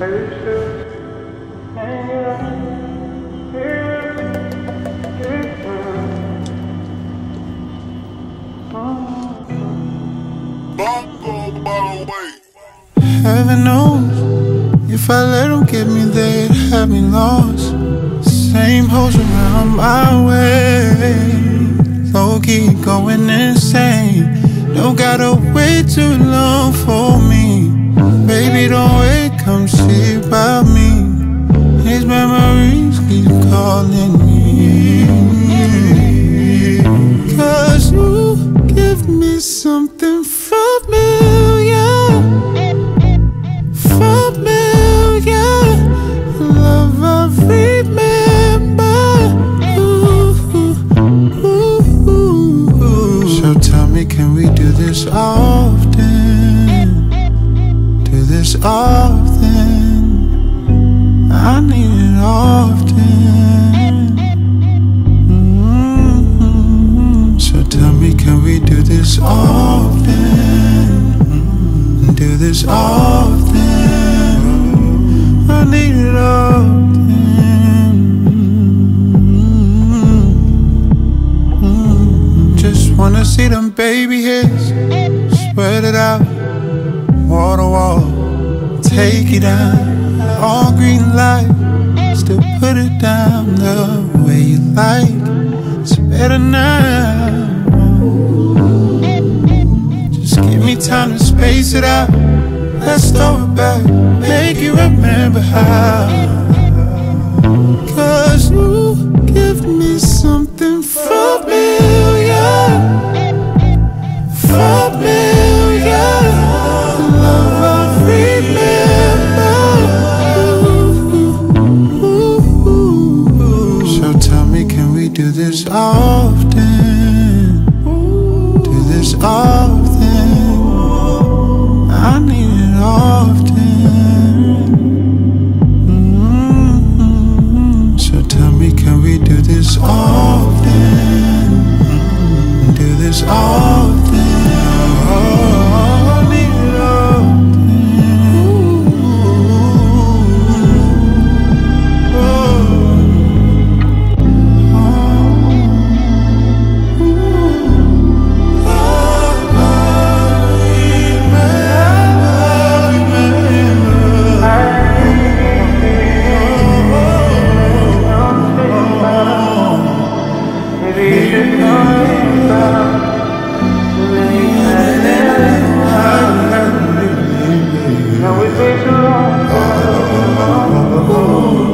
Heaven knows if I let them get me, they'd have me lost. Same hoes around my way, low key going insane. Don't gotta wait too long calling me, cause you give me something familiar familiar love I remember. Ooh, ooh, ooh. So tell me, can we do this often? Do this often? I need it often. Do this often? I need it often. Just wanna see them baby hairs spread it out, wall to wall, take it down, all green light, still put it down the way you like. It's better now. Just give me time to space it out. Let's throw it back, make you remember how. Cause you give me something familiar. Familiar. Love I remember. So tell me, can we do this often? Do this often? I need it often. Mm-hmm. So tell me, can we do this often? Mm-hmm. Do this Oh, oh, oh,